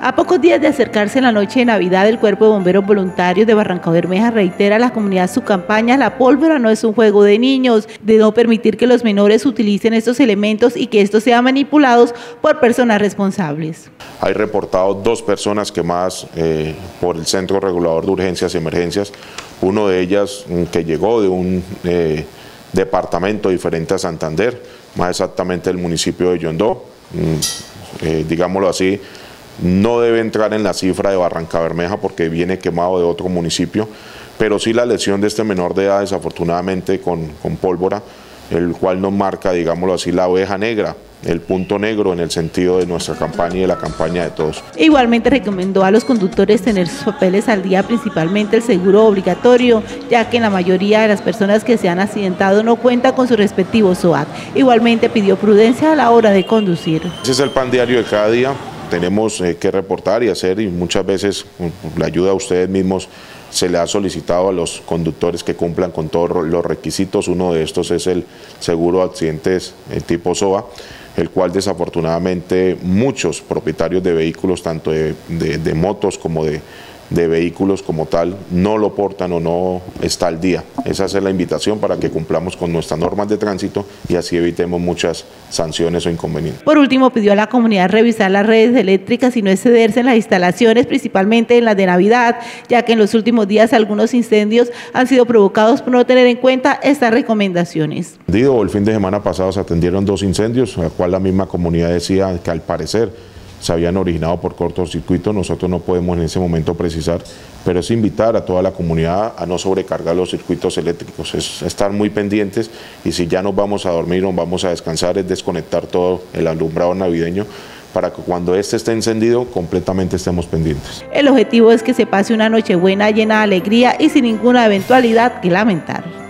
A pocos días de acercarse la noche de Navidad, el Cuerpo de Bomberos Voluntarios de Barranca Bermeja reitera a la comunidad su campaña La pólvora no es un juego de niños, de no permitir que los menores utilicen estos elementos y que estos sean manipulados por personas responsables. Hay reportados dos personas quemadas eh, por el Centro Regulador de Urgencias y Emergencias, uno de ellas mm, que llegó de un eh, departamento diferente a Santander, más exactamente el municipio de Yondó, mm, eh, digámoslo así, no debe entrar en la cifra de Barranca Bermeja porque viene quemado de otro municipio, pero sí la lesión de este menor de edad desafortunadamente con, con pólvora, el cual nos marca, digámoslo así, la oveja negra el punto negro en el sentido de nuestra campaña y de la campaña de todos. Igualmente recomendó a los conductores tener sus papeles al día, principalmente el seguro obligatorio, ya que la mayoría de las personas que se han accidentado no cuentan con su respectivo SOAT. Igualmente pidió prudencia a la hora de conducir. Ese es el pan diario de cada día, tenemos eh, que reportar y hacer y muchas veces con la ayuda de ustedes mismos se le ha solicitado a los conductores que cumplan con todos los requisitos. Uno de estos es el seguro de accidentes eh, tipo SOA, el cual desafortunadamente muchos propietarios de vehículos, tanto de motos como de de vehículos como tal no lo portan o no está al día. Esa es la invitación para que cumplamos con nuestras normas de tránsito y así evitemos muchas sanciones o inconvenientes. Por último, pidió a la comunidad revisar las redes eléctricas y no excederse en las instalaciones, principalmente en las de Navidad, ya que en los últimos días algunos incendios han sido provocados por no tener en cuenta estas recomendaciones. El fin de semana pasado se atendieron dos incendios, a cual la misma comunidad decía que al parecer se habían originado por cortocircuito, nosotros no podemos en ese momento precisar, pero es invitar a toda la comunidad a no sobrecargar los circuitos eléctricos, es estar muy pendientes y si ya nos vamos a dormir o vamos a descansar es desconectar todo el alumbrado navideño para que cuando este esté encendido completamente estemos pendientes. El objetivo es que se pase una noche buena llena de alegría y sin ninguna eventualidad que lamentar.